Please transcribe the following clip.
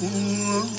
Ooh.